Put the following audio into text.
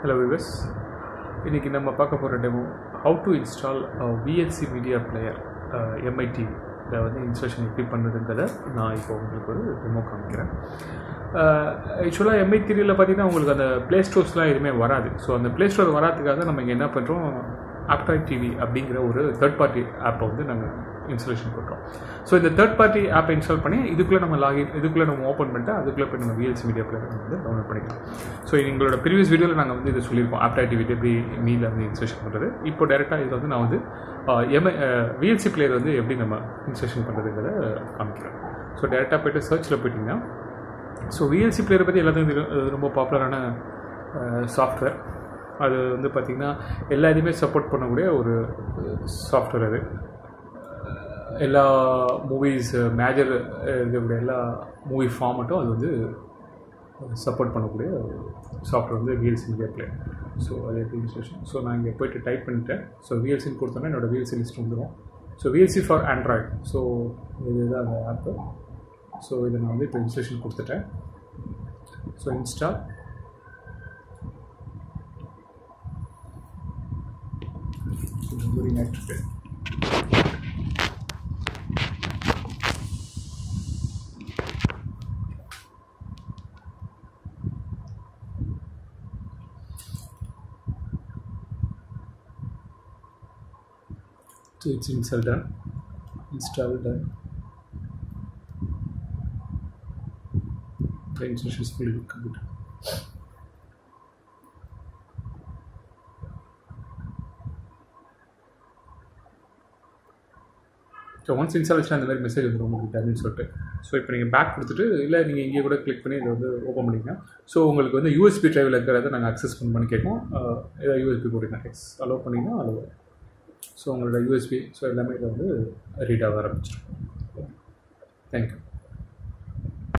Hello விவஸ் இன்றைக்கி நம்ம பார்க்க போகிற demo how to install VLC media player MIT இதை வந்து இன்ஸ்டாலேஷன் எப்படி பண்ணுறதுங்கிறத நான் இப்போ உங்களுக்கு ஒரு டெமோ காமிக்கிறேன். ஆக்சுவலாக எம்ஐ திரியில் பார்த்தீங்கன்னா உங்களுக்கு அந்த ப்ளே ஸ்டோர்ஸ்லாம் எதுவுமே வராது. ஸோ அந்த ப்ளே ஸ்டோர் வராதுக்காக நம்ம இங்கே என்ன பண்ணுறோம் ஆப்டாய் டிவி அப்படிங்கிற ஒரு தேர்ட் பார்ட்டி ஆப்பை வந்து நாங்கள் இன்ஸ்டாலேஷன் பண்ணுறோம் ஸோ இந்த தேர்ட் பார்ட்டி ஆப்பை இன்ஸ்டால் பண்ணி இதுக்குள்ளே நம்ம லாகின் இதுக்குள்ளே நம்ம ஓப்பன் பண்ணிட்டு அதுக்குள்ளே போய் நம்ம விஎல்சி மீடியா பிளேயர் வந்து டவுன்லோட் பண்ணிக்கலாம். ஸோ எங்களோட ப்ரீவியஸ் வீடியோவில் நாங்கள் வந்து இதை சொல்லியிருக்கோம். ஆப்டாய் டிவி எப்படி மீல வந்து இன்ஸ்டாலேஷன் பண்ணுறது இப்போ டேரெக்டாக இதில் வந்து நான் வந்து எம்ஐ விஎல்சி பிளேயர் வந்து எப்படி நம்ம இன்ஸ்டாலேஷன் பண்ணுறதுங்கிறத காமிக்கிறேன். ஸோ டேரெக்டாக போய்ட்டு சர்ச்சில் போயிட்டிங்கன்னா ஸோ விஎல்சி பிளேயரை பற்றி எல்லாத்துக்கும் ரொம்ப பாப்புலரான சாஃப்ட்வேர் அது வந்து பார்த்திங்கன்னா எல்லா இதுவுமே சப்போர்ட் பண்ணக்கூடிய ஒரு சாஃப்ட்வேர் அது. எல்லா மூவிஸ் மேஜர் இருக்கக்கூடிய எல்லா மூவி ஃபார்மட்டும் அது வந்து சப்போர்ட் பண்ணக்கூடிய சாஃப்ட்வேர் வந்து விஎல்சி மீடியா பிளே ஸோ அது எப்படி ஸோ நான் இங்கே போய்ட்டு டைப் பண்ணிட்டேன். ஸோ விஎல்சின்னு கொடுத்தோன்னா என்னோடய விஎல்சி லிஸ்ட் வந்துடும் so VLC for Android so இதுதான் அந்த ஆப்பு ஸோ இதை நான் வந்து இப்போ இன்ஸ்டலேஷன் கொடுத்துட்டேன். ஸோ இன்ஸ்டால் இருக்குது so it's install done. Install done. The installation is fully complete so once installation அந்த மாதிரி மெசேஜ் வந்துடும் உங்களுக்கு அப்படின்னு சொல்லிட்டு. ஸோ இப்போ நீங்கள் பேக் கொடுத்துட்டு இல்லை நீங்கள் இங்கே கூட கிளிக் பண்ணி இதை வந்து ஓப்பன் பண்ணிங்க ஸோ உங்களுக்கு வந்து யூஎஸ்பி ட்ரைவில் இருக்கிறத நாங்கள் அக்சஸ் பண்ணி கேட்போம். ஏதாவது யூஎஸ்பி போட்டிங்கன்னா எக்ஸ் அலோவ் பண்ணிங்கன்னா அலோவ் ஸோ உங்களோட யூஎஸ்பி ஸோ எல்லாமே இதை வந்து ரீட் ஆக ஆரம்பிச்சிடும். தேங்க்யூ